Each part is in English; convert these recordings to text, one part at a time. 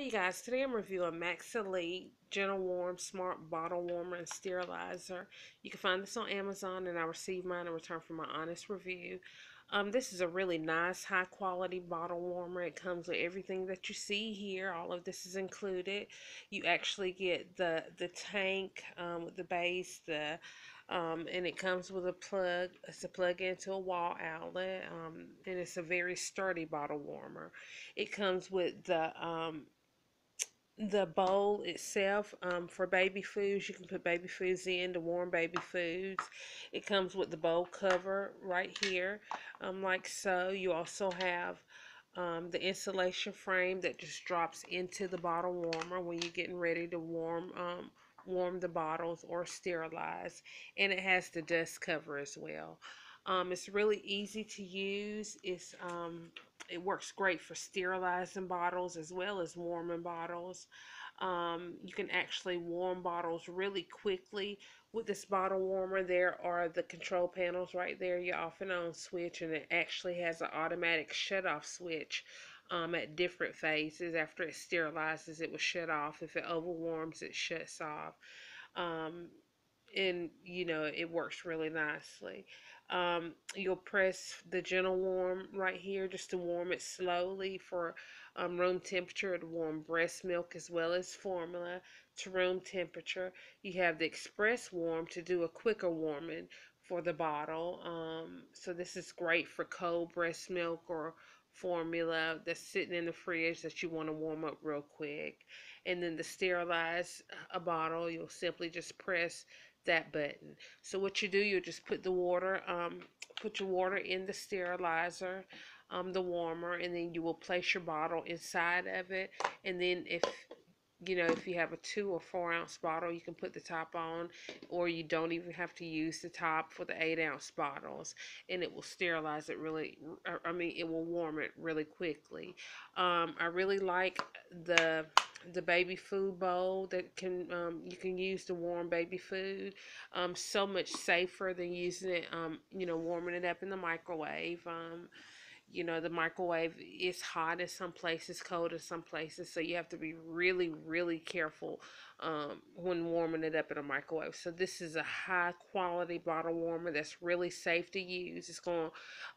You guys, today I'm reviewing Maxx Elite Gentle Warm Smart Bottle Warmer and Sterilizer. You can find this on Amazon and I received mine in return for my honest review. Um, this is a really nice high quality bottle warmer. It comes with everything that you see here. All of this is included. You actually get the, the tank um, with the base, the um, and it comes with a plug. It's a plug into a wall outlet, um, and it's a very sturdy bottle warmer. It comes with the um, the bowl itself um, for baby foods. You can put baby foods in to warm baby foods. It comes with the bowl cover right here, um, like so. You also have um, the insulation frame that just drops into the bottle warmer when you're getting ready to warm um, warm the bottles or sterilize. And it has the dust cover as well. Um, it's really easy to use. It's um, it works great for sterilizing bottles as well as warming bottles. Um, you can actually warm bottles really quickly with this bottle warmer. There are the control panels right there, your off and on switch, and it actually has an automatic shut off switch um, at different phases. After it sterilizes, it will shut off. If it overwarms, it shuts off. Um, and you know it works really nicely. Um, you'll press the gentle warm right here just to warm it slowly for um, room temperature to warm breast milk as well as formula to room temperature. You have the express warm to do a quicker warming for the bottle um, so this is great for cold breast milk or formula that's sitting in the fridge that you want to warm up real quick and then to sterilize a bottle you'll simply just press that button. So what you do, you just put the water, um, put your water in the sterilizer, um, the warmer, and then you will place your bottle inside of it. And then if you know, if you have a two or four ounce bottle, you can put the top on, or you don't even have to use the top for the eight ounce bottles, and it will sterilize it really. I mean, it will warm it really quickly. Um, I really like the the baby food bowl that can um, you can use to warm baby food um, so much safer than using it um, you know warming it up in the microwave um, you know the microwave is hot in some places cold in some places so you have to be really really careful um, when warming it up in a microwave. So this is a high quality bottle warmer that's really safe to use. It's going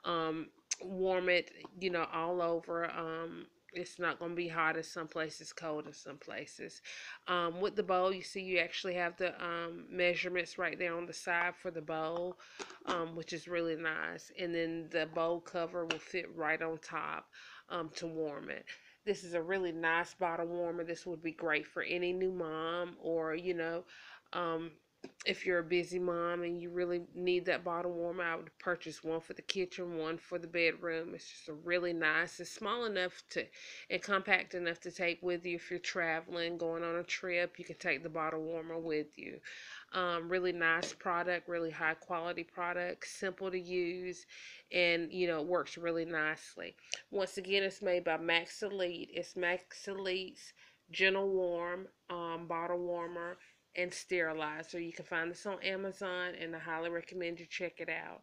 to um, warm it you know all over um, it's not going to be hot in some places, cold in some places. Um, with the bowl, you see you actually have the um, measurements right there on the side for the bowl, um, which is really nice. And then the bowl cover will fit right on top um, to warm it. This is a really nice bottle warmer. This would be great for any new mom or, you know, um, if you're a busy mom and you really need that bottle warmer, I would purchase one for the kitchen, one for the bedroom. It's just a really nice. It's small enough to and compact enough to take with you if you're traveling, going on a trip. You can take the bottle warmer with you. Um, really nice product, really high quality product, simple to use, and you know it works really nicely. Once again, it's made by Maxx Elite. It's Maxx Elite's Gentle Warm um, bottle warmer and sterilizer. You can find this on Amazon, and I highly recommend you check it out.